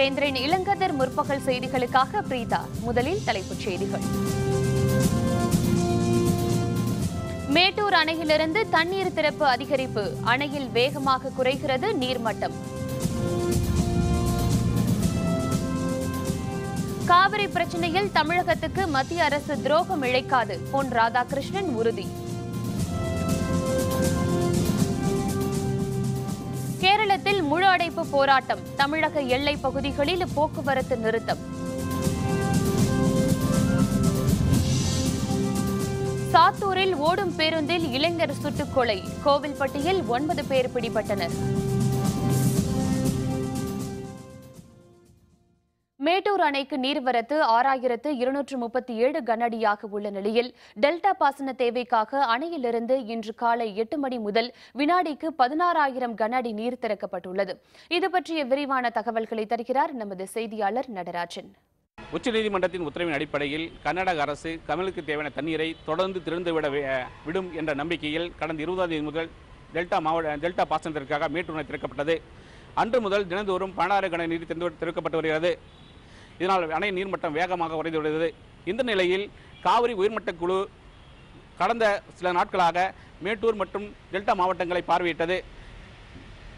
வேந்திரன் இளங்கதர் முற்பகல் செய்திகளுக்காக பிரீதா. முதலில் தலைப்புச் செய்திகள். மேட்டூர் அணையிலிருந்து தண்ணீர் திறப்பு அதிகரிப்பு. அணையில் வேகமாக குறைகிறது நீர்மட்டம். காவிரி பிரச்சனையில் தமிழகத்துக்கு மத்திய அரசு துரோகம் இழைக்காது. பொன் ராதாகிருஷ்ணன் உறுதி. முழு அடைப்பு போராட்டம் தமிழக எல்லை பகுதிகளில் போக்குவரத்து நிறுத்தம். சாத்தூரில் ஓடும் பேருந்தில் இளைஞர் சுட்டுக்கொலை கோவில்பட்டியில் ஒன்பது பேர் பிடிபட்டனர். மேட்டூர் அணைக்கு நீர்வரத்து ஆறாயிரத்து இருநூற்று முப்பத்தி ஏழு கனஅடியாக உள்ள நிலையில் டெல்டா பாசன தேவைக்காக அணையிலிருந்து இன்று காலை எட்டு மணி முதல் வினாடிக்கு பதினாறாயிரம் கனஅடி நீர் திறக்கப்பட்டுள்ளது. இது பற்றிய விரிவான தகவல்களை தருகிறார் நமது செய்தியாளர் நடராஜன். உச்சநீதிமன்றத்தின் உத்தரவின் அடிப்படையில் கர்நாடக அரசு கமலுக்கு தேவையான தண்ணீரை தொடர்ந்து திறந்துவிட விடும் என்ற நம்பிக்கையில் கடந்த இருபதாம் தேதி முதல் டெல்டா மாவட்ட டெல்டா பாசனத்திற்காக மேட்டூர் திறக்கப்பட்டது. அன்று முதல் தினந்தோறும் பதினாறு கன நீர் திறந்து திறக்கப்பட்டு வருகிறது. இதனால் அணை நீர்மட்டம் வேகமாக குறைந்து இந்த நிலையில் காவிரி உயர்மட்ட குழு கடந்த சில நாட்களாக மேட்டூர் மற்றும் டெல்டா மாவட்டங்களை பார்வையிட்டது.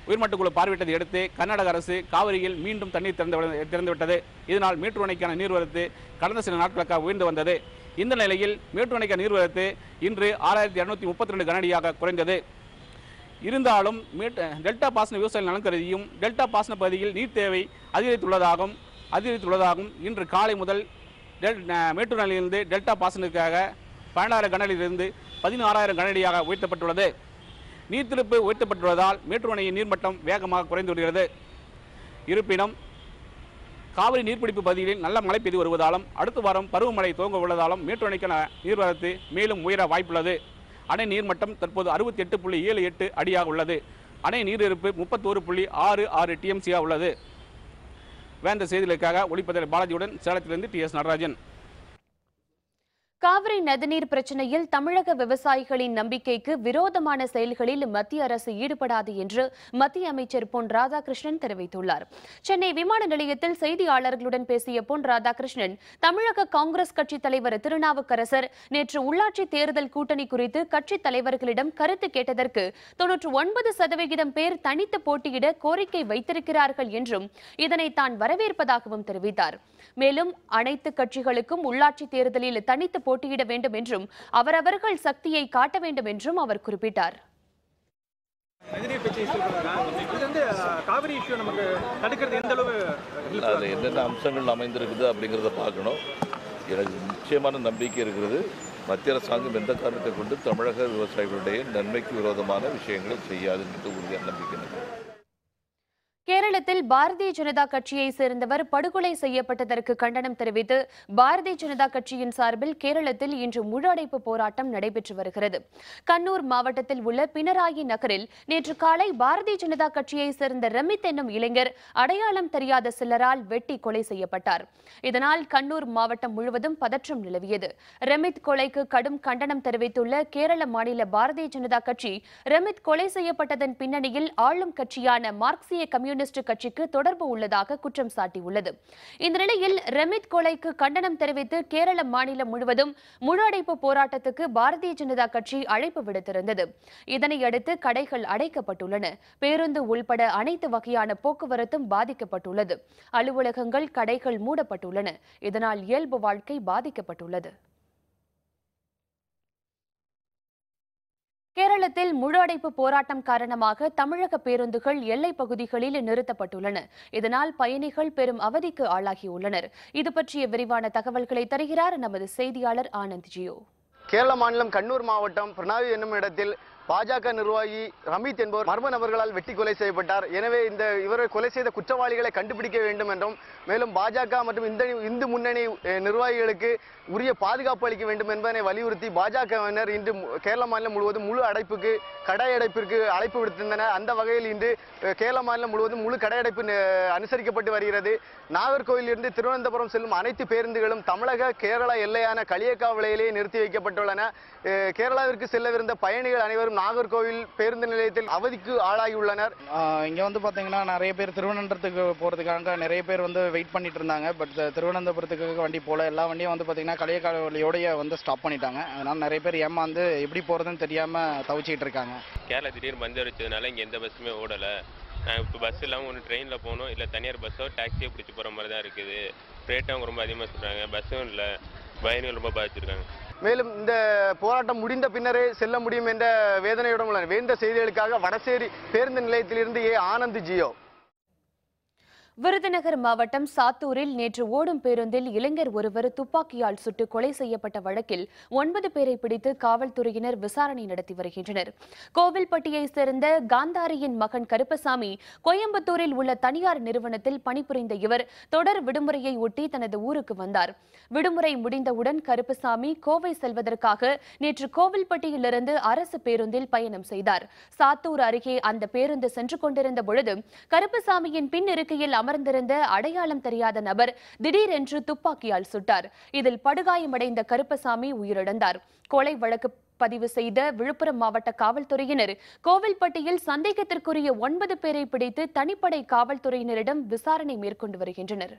உயர்மட்ட குழு பார்வையிட்டதை அடுத்து கர்நாடக அரசு காவிரியில் மீண்டும் தண்ணீர் திறந்து திறந்துவிட்டது. இதனால் மேட்டூர் அணைக்கான நீர்வரத்து கடந்த சில நாட்களுக்காக உயர்ந்து வந்தது. இந்த நிலையில் மேட்டூர் அணைக்கான நீர்வரத்து இன்று ஆறாயிரத்தி இரநூத்தி முப்பத்தி ரெண்டு கனஅடியாக குறைந்தது. இருந்தாலும் மேட் டெல்டா பாசன விவசாய நலன் கருதியும் டெல்டா பாசன பகுதியில் நீர் தேவை அதிகரித்துள்ளதாகவும் அதிகரித்துள்ளதாகவும் இன்று காலை முதல் டெல் மேட்டூர் அணையிலிருந்து டெல்டா பாசனத்துக்காக பன்னெண்டாயிரம் கனடியிலிருந்து பதினாறாயிரம் கனடியாக உயர்த்தப்பட்டுள்ளது. நீர்த்திருப்பு உயர்த்தப்பட்டுள்ளதால் மேட்டூர் அணையின் நீர்மட்டம் வேகமாக குறைந்து வருகிறது. இருப்பினும் காவிரி நீர்பிடிப்பு பகுதிகளில் நல்ல மழை பெய்து வருவதாலும் அடுத்த வாரம் பருவமழை துவங்க உள்ளதாலும் மேட்டூர் அணைக்கான நீர்வரத்து மேலும் உயர வாய்ப்புள்ளது. அணை நீர்மட்டம் தற்போது அறுபத்தி எட்டு புள்ளி ஏழு எட்டு அடியாக உள்ளது. அணை நீர் இருப்பு முப்பத்தோரு புள்ளி ஆறு ஆறு டிஎம்சியாக உள்ளது. வேந்த செய்திகளுக்காக ஒளிப்பதில் பாலாஜியுடன் சேலத்திலிருந்து டி எஸ் நடராஜன். காவிரி நதிநீர் பிரச்சனையில் தமிழக விவசாயிகளின் நம்பிக்கைக்கு விரோதமான செயல்களில் மத்திய அரசு ஈடுபடாது என்று மத்திய அமைச்சர் பொன் ராதாகிருஷ்ணன் தெரிவித்துள்ளார். சென்னை விமான நிலையத்தில் செய்தியாளர்களுடன் பேசிய பொன் ராதாகிருஷ்ணன் தமிழக காங்கிரஸ் கட்சித் தலைவர் திருநாவுக்கரசர் நேற்று உள்ளாட்சி தேர்தல் கூட்டணி குறித்து கட்சித் தலைவர்களிடம் கருத்து கேட்டதற்கு தொன்னூற்று ஒன்பது சதவிகிதம் பேர் தனித்து போட்டியிட கோரிக்கை வைத்திருக்கிறார்கள் என்றும் இதனை தான் வரவேற்பதாகவும் தெரிவித்தார். மேலும் அனைத்து கட்சிகளுக்கும் உள்ளாட்சி தேர்தலில் தனித்து போட்டியிட வேண்டும் என்றும் அவரவர்கள் சக்தியை காட்ட வேண்டும் என்றும் அவர் குறிப்பிட்டார். அதில் என்னென்ன அம்சங்கள் அமைந்திருக்குது அப்படிங்கிறத பார்க்கணும். எனக்கு நிச்சயமான நம்பிக்கை இருக்கிறது மத்திய அரசாங்கம் எந்த காரணத்தை கொண்டு தமிழக விவசாயிகளுடைய நன்மைக்கு விரோதமான விஷயங்களை செய்யாது என்று உறுதியான நம்பிக்கை கேரளத்தில் பாரதிய ஜனதா கட்சியை சேர்ந்தவர் படுகொலை செய்யப்பட்டதற்கு கண்டனம் தெரிவித்து பாரதிய ஜனதா கட்சியின் சார்பில் கேரளத்தில் இன்று முழு அடைப்பு போராட்டம் நடைபெற்று வருகிறது. கண்ணூர் மாவட்டத்தில் உள்ள பினராயி நகரில் நேற்று காலை பாரதிய ஜனதா கட்சியை சேர்ந்த ரமித் என்னும் இளைஞர் அடையாளம் தெரியாத சிலரால் வெட்டி கொலை செய்யப்பட்டார். இதனால் கண்ணூர் மாவட்டம் முழுவதும் பதற்றம் நிலவியது. ரமித் கொலைக்கு கடும் கண்டனம் தெரிவித்துள்ள கேரள மாநில பாரதிய ஜனதா கட்சி ரமித் கொலை செய்யப்பட்டதன் பின்னணியில் ஆளும் கட்சியான மார்க்சிய கம்யூனிஸ்ட் கட்சிக்கு தொடர்பு உள்ளதாக குற்றம் சாட்டியுள்ளது. இந்த நிலையில் ரமித் கொலைக்கு கண்டனம் தெரிவித்து கேரள மாநிலம் முழுவதும் முழு அடைப்பு போராட்டத்துக்கு பாரதிய ஜனதா கட்சி அழைப்பு விடுத்திருந்தது. இதனையடுத்து கடைகள் அடைக்கப்பட்டுள்ளன. பேருந்து உள்பட அனைத்து வகையான போக்குவரத்தும் பாதிக்கப்பட்டுள்ளது. அலுவலகங்கள் கடைகள் மூடப்பட்டுள்ளன. இதனால் இயல்பு வாழ்க்கை பாதிக்கப்பட்டுள்ளது. கேரளத்தில் முழு அடைப்பு போராட்டம் காரணமாக தமிழக பேருந்துகள் எல்லைப் பகுதிகளில் நிறுத்தப்பட்டுள்ளன. இதனால் பயணிகள் பெரும் அவதிக்கு ஆளாகியுள்ளனர். இது பற்றிய விரிவான தகவல்களை தருகிறார் நமது செய்தியாளர் ஆனந்த் ஜியோ. கேரள மாநிலம் கண்ணூர் மாவட்டம் பிரணாவி என்னும் இடத்தில் பாஜக நிர்வாகி ரமித் என்பவர் மர்ம நபர்களால் வெட்டி கொலை செய்யப்பட்டார். எனவே இந்த இவரை கொலை செய்த குற்றவாளிகளை கண்டுபிடிக்க வேண்டும் என்றும் மேலும் பாஜக மற்றும் இந்த இந்து முன்னணி நிர்வாகிகளுக்கு உரிய பாதுகாப்பு அளிக்க வேண்டும் என்பதனை வலியுறுத்தி பாஜகவினர் இன்று கேரள மாநிலம் முழுவதும் முழு அடைப்புக்கு கடை அடைப்பிற்கு அழைப்பு விடுத்திருந்தனர். அந்த வகையில் இன்று கேரள மாநிலம் முழுவதும் முழு கடையடைப்பு அனுசரிக்கப்பட்டு வருகிறது. நாகர்கோவிலிருந்து திருவனந்தபுரம் செல்லும் அனைத்து பேருந்துகளும் தமிழக கேரள எல்லையான களியக்காவிளையிலேயே நிறுத்தி வைக்கப்பட்டுள்ளன. கேரளாவிற்கு செல்லவிருந்த பயணிகள் அனைவரும் மற்றும் நாகர்கோவில் பேருந்து நிலையத்தில் அவதிக்கு ஆளாகியுள்ளனர். இங்கே வந்து பார்த்தீங்கன்னா நிறைய பேர் திருவனந்தபுரத்துக்கு போகிறதுக்காக நிறைய பேர் வந்து வெயிட் பண்ணிட்டு இருந்தாங்க. பட் திருவனந்தபுரத்துக்கு வண்டி போகல எல்லா வண்டியும் வந்து பார்த்தீங்கன்னா கலையக்காவலியோடய வந்து ஸ்டாப் பண்ணிட்டாங்க. அதனால் நிறைய பேர் ஏமாந்து எப்படி போகிறதுன்னு தெரியாமல் தவிச்சிட்டு இருக்காங்க. கேரளா திடீர்னு பஞ்சர் வச்சதுனால இங்கே எந்த பஸ்ஸுமே ஓடலை. நான் இப்போ பஸ் இல்லாமல் ஒன்று ட்ரெயினில் போகணும் இல்லை தனியார் பஸ்ஸோ டாக்ஸியோ பிடிச்சி போகிற மாதிரி தான் இருக்குது ரேட்டும் ரொம்ப அதிகமாக சொல்கிறாங்க பஸ்ஸும் இல்லை பயணிகள் ரொம்ப பாதிச்சிருக்காங்க. மேலும் இந்த போராட்டம் முடிந்த பின்னரே செல்ல முடியும் என்ற வேதனையுடன் உள்ளனர். வேந்த செய்திகளுக்காக வடசேரி பேருந்து நிலையத்திலிருந்து ஏ. ஆனந்த் ஜியோ. விருதுநகர் மாவட்டம் சாத்தூரில் நேற்று ஓடும் பேருந்தில் இளைஞர் ஒருவர் துப்பாக்கியால் சுட்டு கொலை செய்யப்பட்ட வழக்கில் ஒன்பது பேரை பிடித்து காவல்துறையினர் விசாரணை நடத்தி வருகின்றனர். கோவில்பட்டியைச் சேர்ந்த காந்தாரியின் மகன் கருப்பசாமி கோயம்புத்தூரில் உள்ள தனியார் நிறுவனத்தில் பணிபுரிந்த இவர் தொடர் விடுமுறையை ஒட்டி தனது ஊருக்கு வந்தார். விடுமுறை முடிந்தவுடன் கருப்பசாமி கோவை செல்வதற்காக நேற்று கோவில்பட்டியிலிருந்து அரசு பேருந்தில் பயணம் செய்தார். சாத்தூர் அருகே அந்த பேருந்து சென்று கொண்டிருந்த பொழுது கருப்பசாமியின் பின் இருக்கையில் அமர்ந்திருந்த அடையாளம் தெரியாத நபர் திடீரென்று துப்பாக்கியால் சுட்டார். இதில் படுகாயமடைந்த கருப்பசாமி உயிரிழந்தார். கொலை வழக்கு பதிவு செய்த விழுப்புரம் மாவட்ட காவல்துறையினர் கோவில்பட்டியில் சந்தேகத்திற்குரிய ஒன்பது பேரை பிடித்து தனிப்படை காவல்துறையினரிடம் விசாரணை மேற்கொண்டு வருகின்றனர்.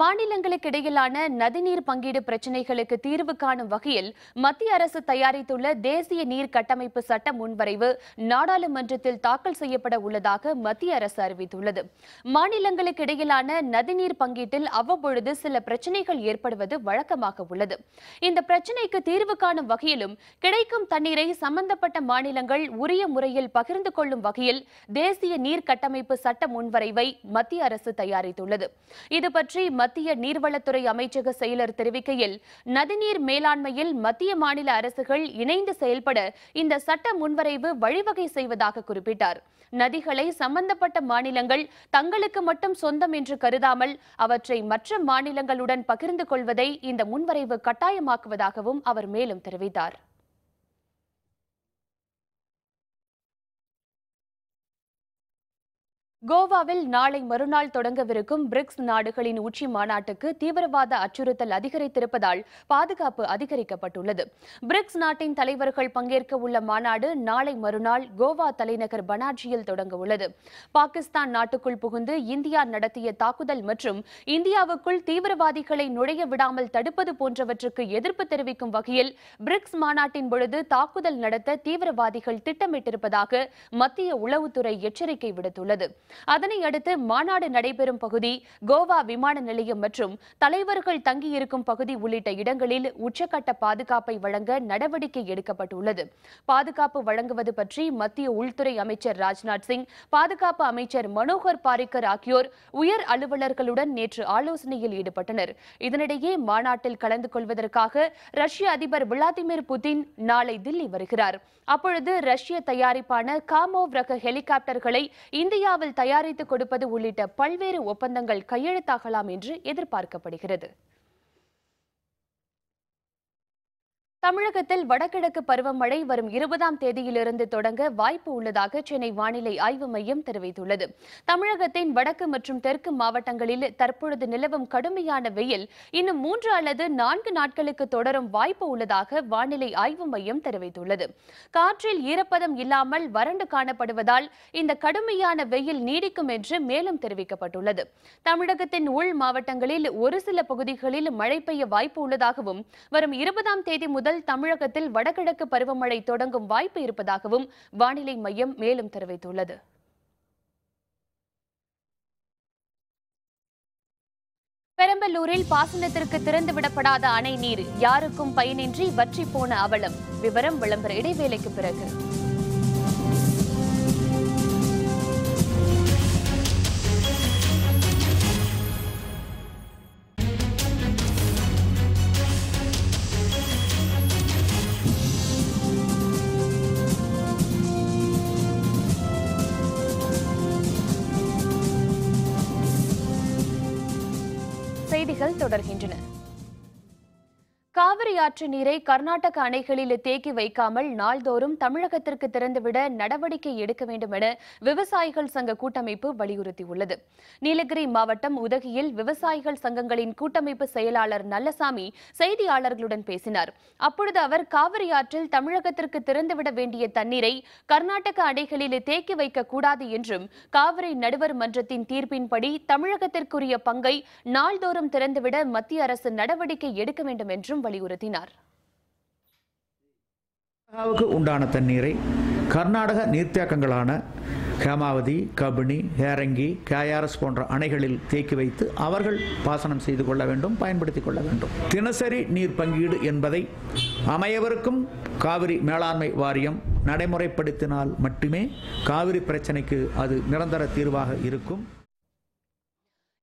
மாநிலங்களுக்கு இடையிலான நதிநீர் பங்கீடு பிரச்சினைகளுக்கு தீர்வு காணும் வகையில் மத்திய அரசு தயாரித்துள்ள தேசிய நீர் கட்டமைப்பு சட்ட முன்வரைவு நாடாளுமன்றத்தில் தாக்கல் செய்யப்பட உள்ளதாக மத்திய அரசு அறிவித்துள்ளது. மாநிலங்களுக்கு இடையிலான நதிநீர் பங்கீட்டில் அவ்வப்பொழுது சில பிரச்சினைகள் ஏற்படுவது வழக்கமாக உள்ளது. இந்த பிரச்சினைக்கு தீர்வு காணும் வகையிலும் கிடைக்கும் தண்ணீரை சம்பந்தப்பட்ட மாநிலங்கள் உரிய முறையில் பகிர்ந்து கொள்ளும் வகையில் தேசிய நீர் கட்டமைப்பு சட்ட முன்வரைவை மத்திய அரசு தயாரித்துள்ளது. இது பற்றி மத்திய நீர்வளத்துறை அமைச்சக செயலர் தெரிவிக்கையில் நதிநீர் மேலாண்மையில் மத்திய மாநில அரசுகள் இணைந்து செயல்பட இந்த சட்ட முன்வரைவு வழிவகை செய்வதாக குறிப்பிட்டார். நதிகளை சம்பந்தப்பட்ட மாநிலங்கள் தங்களுக்கு மட்டும் சொந்தம் என்று கருதாமல் அவற்றை மற்ற மாநிலங்களுடன் பகிர்ந்து கொள்வதை இந்த முன்வரைவு கட்டாயமாக்குவதாகவும் அவர் மேலும் தெரிவித்தார். கோவாவில் நாளை மறுநாள் தொடங்கவிருக்கும் பிரிக்ஸ் நாடுகளின் உச்சி மாநாட்டுக்கு தீவிரவாத அச்சுறுத்தல் அதிகரித்திருப்பதால் பாதுகாப்பு அதிகரிக்கப்பட்டுள்ளது. பிரிக்ஸ் நாட்டின் தலைவர்கள் பங்கேற்க உள்ள மாநாடு நாளை மறுநாள் கோவா தலைநகர் பனாஜியில் தொடங்க உள்ளது பாகிஸ்தான் நாட்டுக்குள் புகுந்து இந்தியா நடத்திய தாக்குதல் மற்றும் இந்தியாவுக்குள் தீவிரவாதிகளை நுழைய விடாமல் தடுப்பது போன்றவற்றுக்கு எதிர்ப்பு தெரிவிக்கும் வகையில் பிரிக்ஸ் மாநாட்டின் பொழுது தாக்குதல் நடத்த தீவிரவாதிகள் திட்டமிட்டிருப்பதாக மத்திய உளவுத்துறை எச்சரிக்கை விடுத்துள்ளது. அதனை அடுத்து மாநாடு நடைபெறும் பகுதி கோவா விமான நிலையம் மற்றும் தலைவர்கள் தங்கியிருக்கும் பகுதி உள்ளிட்ட இடங்களில் உச்சக்கட்ட பாதுகாப்பை வழங்க நடவடிக்கை எடுக்கப்பட்டுள்ளது. பாதுகாப்பு வழங்குவது பற்றி மத்திய உள்துறை அமைச்சர் ராஜ்நாத் சிங் பாதுகாப்பு அமைச்சர் மனோகர் பாரிக்கர் ஆகியோர் உயர் அலுவலர்களுடன் நேற்று ஆலோசனையில் ஈடுபட்டனர். இதனிடையே மாநாட்டில் கலந்து கொள்வதற்காக ரஷ்ய அதிபர் விளாடிமிர் புதின் நாளை தில்லி வருகிறார். அப்பொழுது ரஷ்ய தயாரிப்பான காமோவ் ரக ஹெலிகாப்டர்களை இந்தியாவில் தயாரித்து கொடுப்பது உள்ளிட்ட பல்வேறு ஒப்பந்தங்கள் கையெழுத்தாகலாம் என்று எதிர்பார்க்கப்படுகிறது. தமிழகத்தில் வடகிழக்கு பருவமழை வரும் இருபதாம் தேதியிலிருந்து தொடங்க வாய்ப்பு உள்ளதாக சென்னை வானிலை ஆய்வு மையம் தெரிவித்துள்ளது. தமிழகத்தின் வடக்கு மற்றும் தெற்கு மாவட்டங்களில் தற்பொழுது நிலவும் கடுமையான வெயில் இன்னும் மூன்று அல்லது நான்கு நாட்களுக்கு தொடரும் வாய்ப்பு உள்ளதாக வானிலை ஆய்வு மையம் தெரிவித்துள்ளது. காற்றில் ஈரப்பதம் இல்லாமல் வறண்டு காணப்படுவதால் இந்த கடுமையான வெயில் நீடிக்கும் என்று மேலும் தெரிவிக்கப்பட்டுள்ளது. தமிழகத்தின் உள் மாவட்டங்களில் ஒரு சில பகுதிகளில் மழை பெய்ய வாய்ப்பு உள்ளதாகவும் வரும் இருபதாம் தேதி முதல் முதல் தமிழகத்தில் வடகிழக்கு பருவமழை தொடங்கும் வாய்ப்பு இருப்பதாகவும் வானிலை மையம் மேலும் தெரிவித்துள்ளது. பெரம்பலூரில் பாசனத்திற்கு திறந்துவிடப்படாத அணை நீர் யாருக்கும் பயனின்றி வற்றி போன அவலம். விவரம் விளம்பர இடைவேளைக்கு பிறகு. ஆற்று நீரை கர்நாடக அணைகளில் தேக்கி வைக்காமல் நாள்தோறும் தமிழகத்திற்கு திறந்துவிட நடவடிக்கை எடுக்க வேண்டும் என விவசாயிகள் சங்க கூட்டமைப்பு வலியுறுத்தியுள்ளது. நீலகிரி மாவட்டம் உதகியில் விவசாயிகள் சங்கங்களின் கூட்டமைப்பு செயலாளர் நல்லசாமி செய்தியாளர்களுடன் பேசினார். அப்பொழுது அவர் காவிரி ஆற்றில் தமிழகத்திற்கு திறந்துவிட வேண்டிய தண்ணீரை கர்நாடக அணைகளில் தேக்கி வைக்கக்கூடாது என்றும் காவிரி நடுவர் மன்றத்தின் தீர்ப்பின்படி தமிழகத்திற்குரிய பங்கை நாள்தோறும் திறந்துவிட மத்திய அரசு நடவடிக்கை எடுக்க வேண்டும் என்றும் வலியுறுத்தினார் நடத்தினார். உண்டான தண்ணீரை கர்நாடக நீர்த்தேக்கங்களான ஹேமாவதி கபினி ஹேரங்கி கேஆர்எஸ் போன்ற அணைகளில் தேக்கி வைத்து அவர்கள் பாசனம் செய்து கொள்ள வேண்டும் பயன்படுத்திக் கொள்ள வேண்டும். தினசரி நீர் பங்கீடு என்பதை அமையவருக்கும் காவிரி மேலாண்மை வாரியம் நடைமுறைப்படுத்தினால் மட்டுமே காவிரி பிரச்சனைக்கு அது நிரந்தர தீர்வாக இருக்கும்.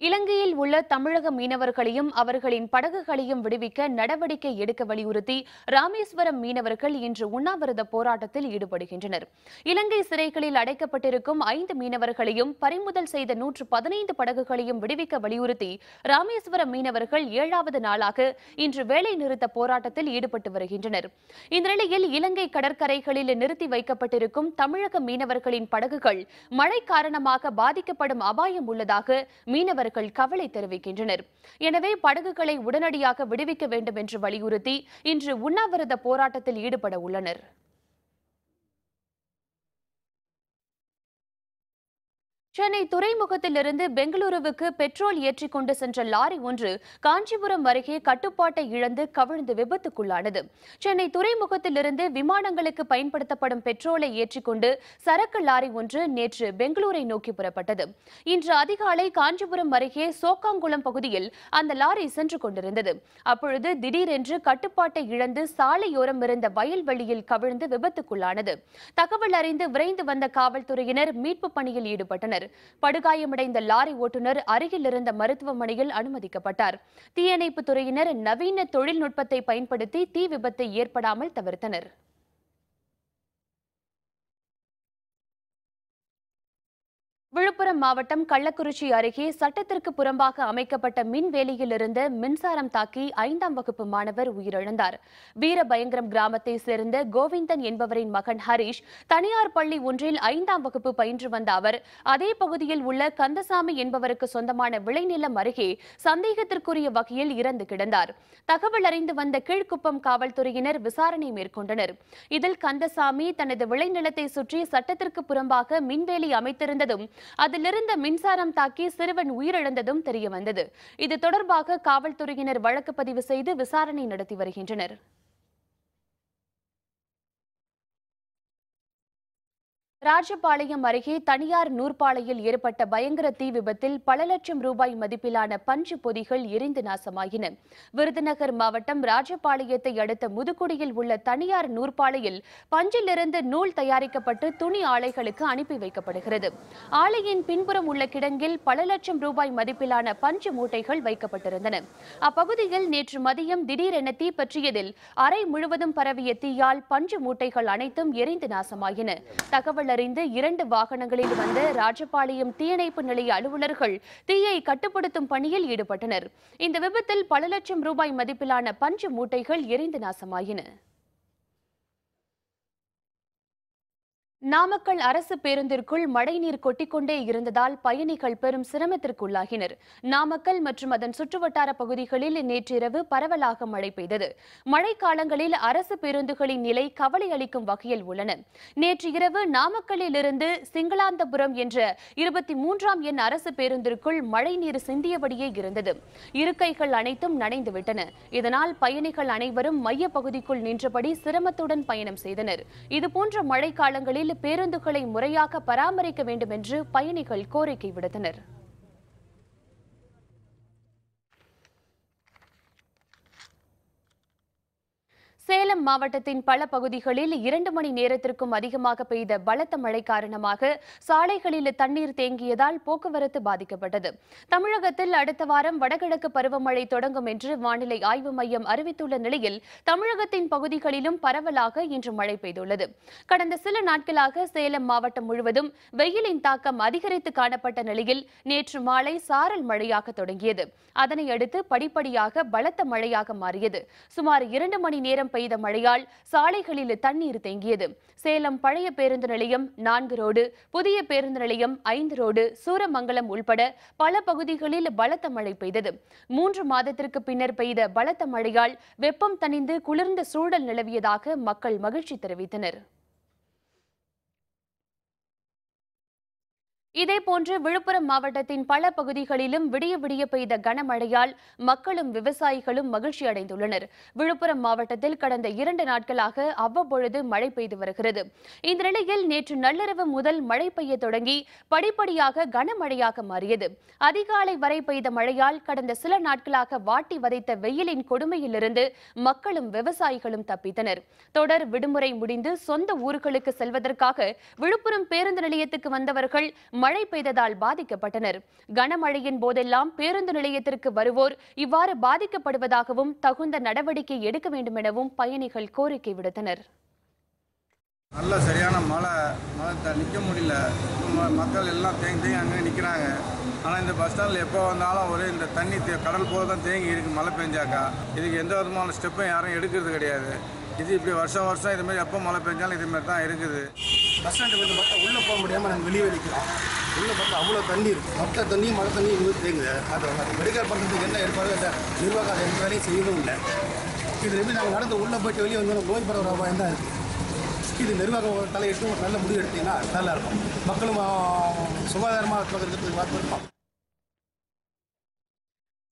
இலங்கையில் உள்ள தமிழக மீனவர்களையும் அவர்களின் படகுகளையும் விடுவிக்க நடவடிக்கை எடுக்க வலியுறுத்தி ராமேஸ்வரம் மீனவர்கள் இன்று உண்ணாவிரத போராட்டத்தில் ஈடுபடுகின்றனர். இலங்கை சிறைகளில் அடைக்கப்பட்டிருக்கும் ஐந்து மீனவர்களையும் பறிமுதல் செய்த நூற்று பதினைந்து படகுகளையும் விடுவிக்க வலியுறுத்தி ராமேஸ்வரம் மீனவர்கள் ஏழாவது நாளாக இன்று வேலை நிறுத்த போராட்டத்தில் ஈடுபட்டு வருகின்றனர். இந்நிலையில் இலங்கை கடற்கரைகளில் நிறுத்தி வைக்கப்பட்டிருக்கும் தமிழக மீனவர்களின் படகுகள் மழை காரணமாக பாதிக்கப்படும் அபாயம் உள்ளதாக மீனவர்கள் கவலை தெரிவிக்கின்றனர். எனவே படகுகளை உடனடியாக விடுவிக்க வேண்டும் என்று வலியுறுத்தி இன்று உண்ணாவிரத போராட்டத்தில் ஈடுபட உள்ளனர். சென்னை துறைமுகத்திலிருந்து பெங்களூருவுக்கு பெட்ரோல் ஏற்றிக் கொண்டு சென்ற லாரி ஒன்று காஞ்சிபுரம் அருகே கட்டுப்பாட்டை இழந்து கவிழ்ந்து விபத்துக்குள்ளானது. சென்னை துறைமுகத்திலிருந்து விமானங்களுக்கு பயன்படுத்தப்படும் பெட்ரோலை ஏற்றிக்கொண்டு சரக்கு லாரி ஒன்று நேற்று பெங்களூரை நோக்கி புறப்பட்டது. இன்று அதிகாலை காஞ்சிபுரம் அருகே சோக்காங்குளம் பகுதியில் அந்த லாரி சென்று கொண்டிருந்தது. அப்பொழுது திடீரென்று கட்டுப்பாட்டை இழந்து சாலையோரம் இருந்த வயல்வெளியில் கவிழ்ந்து விபத்துக்குள்ளானது. தகவல் அறிந்து விரைந்து வந்த காவல்துறையினர் மீட்பு பணியில் ஈடுபட்டனர். படுகாயமடைந்த லாரி ஓட்டுநர் அருகில் இருந்த மருத்துவமனையில் அனுமதிக்கப்பட்டார். தீயணைப்பு துறையினர் நவீன தொழில்நுட்பத்தை பயன்படுத்தி தீ விபத்தை ஏற்படாமல் தவிர்த்தனர். விழுப்புரம் மாவட்டம் கள்ளக்குறிச்சி அருகே சட்டத்திற்கு புறம்பாக அமைக்கப்பட்ட மின் மின்சாரம் தாக்கி ஐந்தாம் வகுப்பு மாணவர் உயிரிழந்தார். வீரபயங்கரம் கிராமத்தை சேர்ந்த கோவிந்தன் என்பவரின் மகன் ஹரிஷ் தனியார் பள்ளி ஒன்றில் ஐந்தாம் வகுப்பு பயின்று வந்த அவர் அதே பகுதியில் உள்ள கந்தசாமி என்பவருக்கு சொந்தமான விளைநிலம் அருகே சந்தேகத்திற்குரிய வகையில் இறந்து கிடந்தார். தகவல் அறிந்து வந்த கீழ்குப்பம் காவல்துறையினர் விசாரணை மேற்கொண்டனர். இதில் கந்தசாமி தனது விளைநிலத்தை சுற்றி சட்டத்திற்கு புறம்பாக மின்வேலி அமைத்திருந்ததும் அதிலிருந்த மின்சாரம் தாக்கி சிறுவன் உயிரிழந்ததும் தெரியவந்தது. இது தொடர்பாக காவல்துறையினர் வழக்கு பதிவு செய்து விசாரணை நடத்தி வருகின்றனர். ராஜபாளையம் அருகே தனியார் நூற்பாலையில் ஏற்பட்ட பயங்கர தீ விபத்தில் பல லட்சம் ரூபாய் மதிப்பிலான பஞ்சு பொதிகள் எரிந்து நாசமாயின. விருதுநகர் மாவட்டம் ராஜபாளையத்தை அடுத்த முதுக்குடியில் உள்ள தனியார் நூற்பாலையில் பஞ்சிலிருந்து நூல் தயாரிக்கப்பட்டு துணி ஆலைகளுக்கு அனுப்பி வைக்கப்படுகிறது. ஆலையின் பின்புறம் உள்ள கிடங்கில் பல லட்சம் ரூபாய் மதிப்பிலான பஞ்சு மூட்டைகள் வைக்கப்பட்டிருந்தன. அப்பகுதியில் நேற்று மதியம் திடீரென தீ பற்றியதில் அறை முழுவதும் பரவிய தீயால் பஞ்சு மூட்டைகள் அனைத்தும் எரிந்து நாசமாயின. தகவல் அறிந்து இரண்டு வாகனங்களில் வந்த ராஜபாளையம் தீயணைப்பு நிலைய அலுவலர்கள் தீயை கட்டுப்படுத்தும் பணியில் ஈடுபட்டனர். இந்த விபத்தில் பல லட்சம் ரூபாய் மதிப்பிலான பஞ்சு மூட்டைகள் எரிந்து நாசமாயின. நாமக்கல் அரசு பேருந்திற்குள் மழைநீர் கொட்டிக்கொண்டே இருந்ததால் பயணிகள் பெரும் சிரமத்திற்குள்ளாகினர். நாமக்கல் மற்றும் அதன் சுற்றுவட்டார பகுதிகளில் நேற்றிரவு பரவலாக மழை பெய்தது. மழைக்காலங்களில் அரசு பேருந்துகளின் நிலை கவலை அளிக்கும் வகையில் உள்ளன. நேற்று இரவு நாமக்கல்லிலிருந்து சிங்களாந்தபுரம் என்ற இருபத்தி மூன்றாம் எண் அரசு பேருந்திற்குள் மழைநீர் சிந்தியபடியே இருந்தது. இருக்கைகள் அனைத்தும் நனைந்துவிட்டன. இதனால் பயணிகள் அனைவரும் மைய பகுதிக்குள் நின்றபடி சிரமத்துடன் பயணம் செய்தனர். இதுபோன்ற மழைக்காலங்களில் பேருந்துகளை முறையாக பராமரிக்க வேண்டும் என்று பயணிகள் கோரிக்கை விடுத்தனர். சேலம் மாவட்டத்தின் பல பகுதிகளில் இரண்டு மணி நேரத்திற்கும் அதிகமாக பெய்த பலத்த மழை காரணமாக சாலைகளில் தண்ணீர் தேங்கியதால் போக்குவரத்து பாதிக்கப்பட்டது. தமிழகத்தில் அடுத்த வாரம் வடகிழக்கு பருவமழை தொடங்கும் என்று வானிலை ஆய்வு மையம் அறிவித்துள்ள நிலையில் தமிழகத்தின் பகுதிகளிலும் பரவலாக இன்று மழை பெய்துள்ளது. கடந்த சில நாட்களாக சேலம் மாவட்டம் முழுவதும் வெயிலின் தாக்கம் அதிகரித்து காணப்பட்ட நிலையில் நேற்று மாலை சாரல் மழையாக தொடங்கியது. அதனையடுத்து படிப்படியாக பலத்த மழையாக மாறியது. சுமார் இரண்டு மணி நேரம் பெய்த மழையால் சாலைகளில் தண்ணீர் தேங்கியது. சேலம் பழைய பேருந்து நிலையம் நான்கு ரோடு புதிய பேருந்து நிலையம் ஐந்து ரோடு சூரமங்கலம் உள்பட பல பகுதிகளில் பலத்த மழை பெய்தது. மூன்று மாதத்திற்கு பின்னர் பெய்த பலத்த மழையால் வெப்பம் தணிந்து குளிர்ந்த சூழல் நிலவியதாக மக்கள் மகிழ்ச்சி தெரிவித்தனர். இதேபோன்று விழுப்புரம் மாவட்டத்தின் பல பகுதிகளிலும் விடிய விடிய பெய்த கனமழையால் மக்களும் விவசாயிகளும் மகிழ்ச்சி அடைந்துள்ளனர். விழுப்புரம் மாவட்டத்தில் கடந்த இரண்டு நாட்களாக அவ்வப்பொழுது மழை பெய்து வருகிறது. இந்த நிலையில் நேற்று நள்ளிரவு முதல் மழை பெய்ய தொடங்கி படிப்படியாக கனமழையாக மாறியது. அதிகாலை வரை பெய்த மழையால் கடந்த சில நாட்களாக வாட்டி வதைத்த வெயிலின் கொடுமையிலிருந்து மக்களும் விவசாயிகளும் தப்பித்தனர். தொடர் விடுமுறை முடிந்து சொந்த ஊர்களுக்கு செல்வதற்காக விழுப்புரம் பேருந்து நிலையத்துக்கு வந்தவர்கள் மழை பெய்ததால் பாதிக்கப்பட்டனர். கனமழையின் போதெல்லாம் பேருந்து நிலையத்திற்கு வருவோர் இவ்வாறு பாதிக்கப்படுவதாகவும் தகுந்த நடவடிக்கை எடுக்க வேண்டும் எனவும் பயணிகள் கோரிக்கை விடுத்தனர். நல்ல சரியான மழை மழை நிற்க முடியல. ம- மக்கள் எல்லாம் தேங்கி தேங்கி அங்கே நிற்கிறாங்க ஆனால் இந்த பஸ் ஸ்டாண்டில் எப்போ வந்தாலும் ஒரே இந்த தண்ணி தே- கடல் போல தான் தேங்கி இருக்குது மழை பெஞ்சாக்கா. இதுக்கு எந்த விதமான ஸ்டெப்பும் யாரும் எடுக்கிறது கிடையாது. இது இப்படி வருஷம் வருஷம் இதுமாரி எப்போ மழை பெஞ்சாலும் இதுமாரி தான் இருக்குது. பஸ் ஸ்டாண்டு வந்து பார்த்தா உள்ளே போக முடியாமல் நாங்கள் வெளியே நிற்கிறோம் உள்ளே பார்த்தா அவ்வளோ தண்ணி இருக்குது மொத்த தண்ணி மழை தண்ணி இங்கே தேங்குது அது மெடிக்கல் பண்ணுறதுக்கு என்ன ஏற்பாடு இல்லை நிர்வாகம் அதை எந்த வேலையும் செய்யவும் இல்லை. இது எப்படி நாங்கள் நடந்து உள்ளே போயிட்டு வெளியே வந்து நோய் பரவுற அபாயம் தான் இருக்குது இது நிர்வாகம் தலையிட்டு ஒரு நல்ல முடிவு எடுத்தீங்கன்னா நல்லா இருக்கும். மக்களும் சுகாதாரமாக இருக்கிறதுக்கு பார்த்துருப்பான்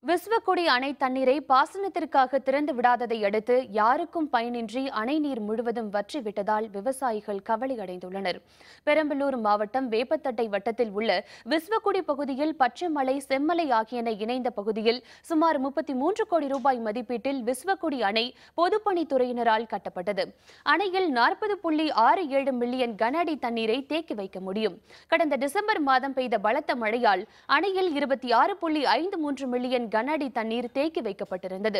விஸ்வக்குடி அணை தண்ணீரை பாசனத்திற்காக திறந்து விடாததை அடுத்து யாருக்கும் பயனின்றி அணை நீர் முழுவதும் வற்றி விட்டதால் விவசாயிகள் கவலை அடைந்துள்ளனர். பெரம்பலூர் மாவட்டம் வேப்பத்தட்டை வட்டத்தில் உள்ள விஸ்வக்குடி பகுதியில் பச்சைமலை செம்மலை ஆகியன இணைந்த பகுதியில் சுமார் முப்பத்தி மூன்று கோடி ரூபாய் மதிப்பீட்டில் விஸ்வக்குடி அணை பொதுப்பணித்துறையினரால் கட்டப்பட்டது. அணையில் நாற்பது புள்ளி ஆறு ஏழு மில்லியன் கன அடி தண்ணீரை தேக்கி வைக்க முடியும். கடந்த டிசம்பர் மாதம் பெய்த பலத்த மழையால் அணையில் இருபத்தி ஆறு புள்ளி ஐந்து மூன்று மில்லியன் கனஅடி தண்ணீர் தேக்கி வைக்கப்பட்டிருந்தது.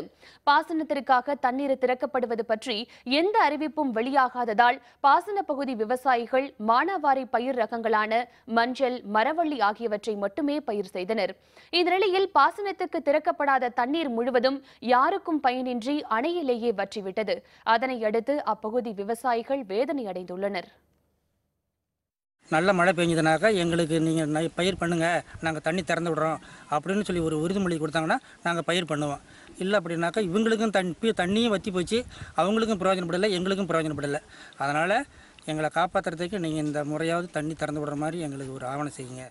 பாசனத்திற்காக தண்ணீர் திறக்கப்படுவது பற்றி எந்த அறிவிப்பும் வெளியாகாததால் பாசன பகுதி விவசாயிகள் மானாவாரி பயிர் ரகங்களான மஞ்சள் மரவள்ளி ஆகியவற்றை மட்டுமே பயிர் செய்தனர். இந்நிலையில் பாசனத்துக்கு திறக்கப்படாத தண்ணீர் முழுவதும் யாருக்கும் பயனின்றி அணையிலேயே வற்றிவிட்டது. அதனை அடுத்து அப்பகுதி விவசாயிகள் வேதனை அடைந்துள்ளனர் நல்ல மழை பெஞ்சதுனாக்கா எங்களுக்கு நீங்கள் பயிர் பண்ணுங்கள் நாங்கள் தண்ணி திறந்து விடுறோம் அப்படின்னு சொல்லி ஒரு உறுதிமொழி கொடுத்தாங்கன்னா நாங்கள் பயிர் பண்ணுவோம். இல்லை அப்படின்னாக்கா இவங்களுக்கும் தண்ணி தண்ணியும் வற்றி போச்சு அவங்களுக்கும் பிரயோஜனப்படலை எங்களுக்கும் பிரயோஜனப்படலை. அதனால் எங்களை காப்பாற்றுறதுக்கு நீங்கள் இந்த முறையாவது தண்ணி திறந்து விடுற மாதிரி எங்களுக்கு ஒரு ஆவணம் செய்யுங்க.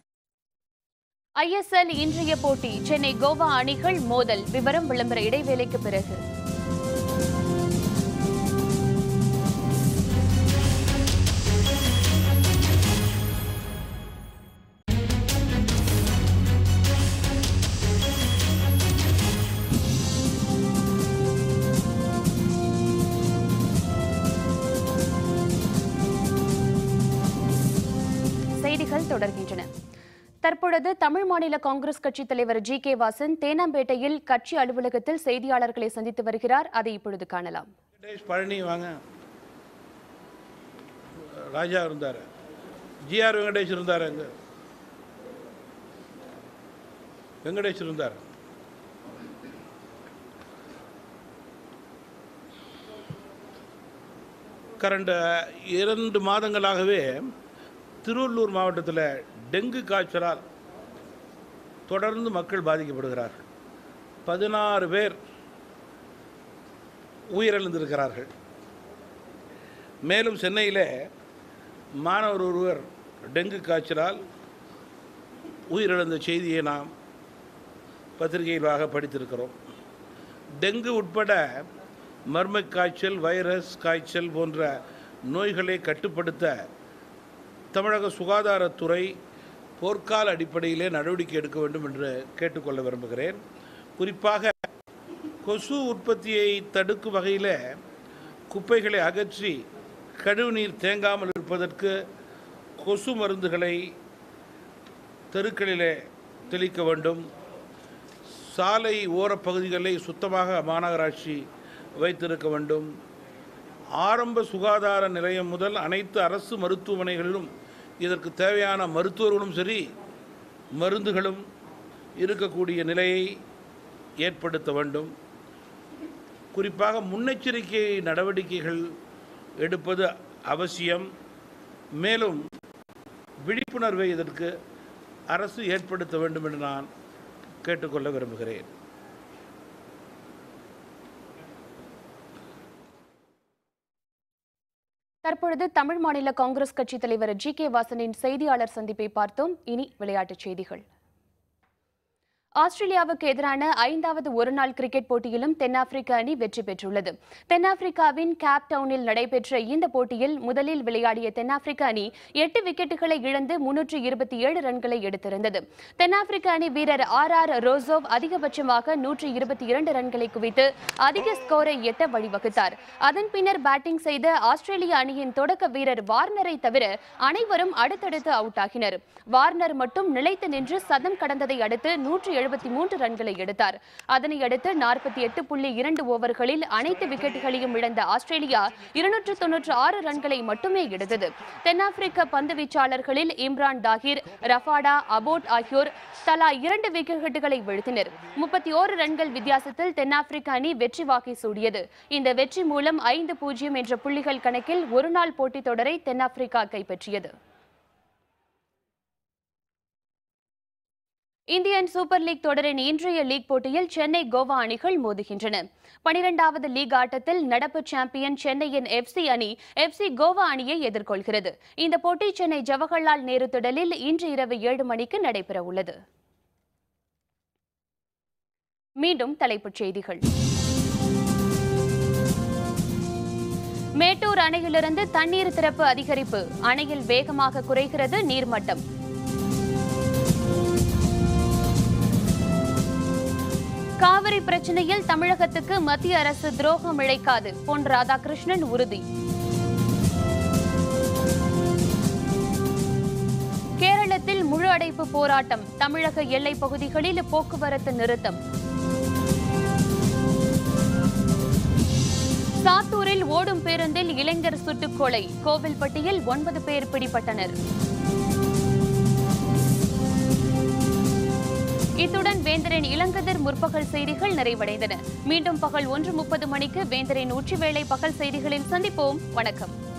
ஐஎஸ்எல் இன்றைய போட்டி சென்னை கோவா அணிகள் மோதல் விவரம் விளம்பர இடைவேளைக்கு பிறகு. தற்பொழுது தமிழ் மாநில காங்கிரஸ் கட்சி தலைவர் ஜி கே வாசன் தேனாம்பேட்டையில் கட்சி அலுவலகத்தில் செய்தியாளர்களை சந்தித்து வருகிறார். அதை இப்பொழுது காணலாம். பழனி வாங்க. ராஜா இருந்தார். ஜிஆர் வெங்கடேஷ் இருந்தார் அங்கே. வெங்கடேஷ் இருந்தார். கரண்ட இரண்டு மாதங்களாகவே திருவள்ளூர் மாவட்டத்தில் டெங்கு காய்ச்சலால் தொடர்ந்து மக்கள் பாதிக்கப்படுகிறார்கள். பதினாறு பேர் உயிரிழந்திருக்கிறார்கள். மேலும் சென்னையில் மாணவர் ஒருவர் டெங்கு காய்ச்சலால் உயிரிழந்த செய்தியை நாம் பத்திரிகையிலாக படித்திருக்கிறோம். டெங்கு உட்பட மர்ம காய்ச்சல் வைரஸ் காய்ச்சல் போன்ற நோய்களை கட்டுப்படுத்த தமிழக சுகாதாரத்துறை போர்க்கால அடிப்படையிலே நடவடிக்கை எடுக்க வேண்டும் என்று கேட்டுக்கொள்ள விரும்புகிறேன். குறிப்பாக கொசு உற்பத்தியை தடுக்கும் வகையில் குப்பைகளை அகற்றி கழிவுநீர் தேங்காமல் இருப்பதற்கு கொசு மருந்துகளை தெருக்களிலே தெளிக்க வேண்டும். சாலை ஓரப்பகுதிகளை சுத்தமாக மாநகராட்சி வைத்திருக்க வேண்டும். ஆரம்ப சுகாதார நிலையம் முதல் அனைத்து அரசு மருத்துவமனைகளிலும் இதற்கு தேவையான மருத்துவர்களும் சரி மருந்துகளும் இருக்கக்கூடிய நிலையை ஏற்படுத்த வேண்டும். குறிப்பாக முன்னெச்சரிக்கை நடவடிக்கைகள் எடுப்பது அவசியம். மேலும் விழிப்புணர்வை இதற்கு அரசு ஏற்படுத்த வேண்டும் என்று நான் கேட்டுக்கொள்ள விரும்புகிறேன். தற்பொழுது தமிழ் மாநில காங்கிரஸ் கட்சித் தலைவர் ஜி கே வாசனின் செய்தியாளர் சந்திப்பை பார்த்தோம். இனி விளையாட்டுச் செய்திகள். ஆஸ்திரேலியாவுக்கு எதிரான ஐந்தாவது ஒருநாள் கிரிக்கெட் போட்டியிலும் தென்னாப்பிரிக்க அணி வெற்றி பெற்றுள்ளது. தென்னாப்பிரிக்காவின் கேப் டவுனில் நடைபெற்ற இந்த போட்டியில் முதலில் விளையாடிய தென்னாப்பிரிக்க அணி எட்டு விக்கெட்டுகளை இழந்து முன்னூற்று இருபத்தி ஏழு ரன்களை எடுத்திருந்தது. தென்னாப்பிரிக்க அணி வீரர் ஆர் ஆர் ரோசோவ் அதிகபட்சமாக நூற்று இருபத்தி இரண்டு ரன்களை குவித்து அதிக ஸ்கோரை எட்ட வழிவகுத்தார். அதன் பின்னர் பேட்டிங் செய்த ஆஸ்திரேலிய அணியின் தொடக்க வீரர் வார்னரை தவிர அனைவரும் அடுத்தடுத்து அவுட் ஆகினர் வார்னர் மட்டும் நிலைத்து நின்று சதம் கடந்ததை அடுத்து நூற்று எழுபத்தி மூன்று ரன்களை எடுத்தார். அதனையடுத்து நாற்பத்தி எட்டு புள்ளி இரண்டு ஓவர்களில் அனைத்து விக்கெட்டுகளையும் இழந்த ஆஸ்திரேலியா இருநூற்று தொன்னூற்று ஆறு ரன்களை மட்டுமே எடுத்தது. தென்னாப்பிரிக்க பந்து வீச்சாளர்களில் இம்ரான் தாகிர் ரஃபாடா அபோட் ஆகியோர் தலா இரண்டு விக்கெட்டுகளை வீழ்த்தினர். முப்பத்தி ஓரு ரன்கள் வித்தியாசத்தில் தென்னாப்பிரிக்க அணி வெற்றி வாக்கை சூடியது. இந்த வெற்றி மூலம் ஐந்து பூஜ்ஜியம் என்ற புள்ளிகள் கணக்கில் ஒருநாள் போட்டித் தொடரை தென்னாப்பிரிக்கா கைப்பற்றியது. இந்தியன் சூப்பர் லீக் தொடரின் இன்றைய லீக் போட்டியில் சென்னை கோவா அணிகள் மோதுகின்றன. பனிரெண்டாவது லீக் ஆட்டத்தில் நடப்பு சாம்பியன் சென்னையின் எஃப்சி அணி எஃப்சி கோவா அணியை எதிர்கொள்கிறது. இந்த போட்டி சென்னை ஜவஹர்லால் நேரு திடலில் இன்று இரவு ஏழு மணிக்கு நடைபெற உள்ளது. மீண்டும் தலைப்புச் செய்திகள். மேட்டூர் அணையிலிருந்து தண்ணீர் திறப்பு அதிகரிப்பு அணையில் வேகமாக குறைகிறது நீர்மட்டம். காவிரி பிரச்சனையில் தமிழகத்துக்கு மத்திய அரசு துரோகம் இழைக்காது. பொன் ராதாகிருஷ்ணன் உறுதி. கேரளத்தில் முழு அடைப்பு போராட்டம். தமிழக எல்லைப் பகுதிகளில் போக்குவரத்து நிறுத்தம். சாத்தூரில் ஓடும் பேருந்தில் இளைஞர் சுட்டுக்கொலை கோவில்பட்டியில் ஒன்பது பேர் பிடிபட்டனர். இத்துடன் வேந்தரின் இளங்கதிர் முற்பகல் செய்திகள் நிறைவடைந்தன. மீண்டும் பகல் ஒன்று முப்பது மணிக்கு வேந்தரின் உச்சிவேளை பகல் செய்திகளில் சந்திப்போம். வணக்கம்.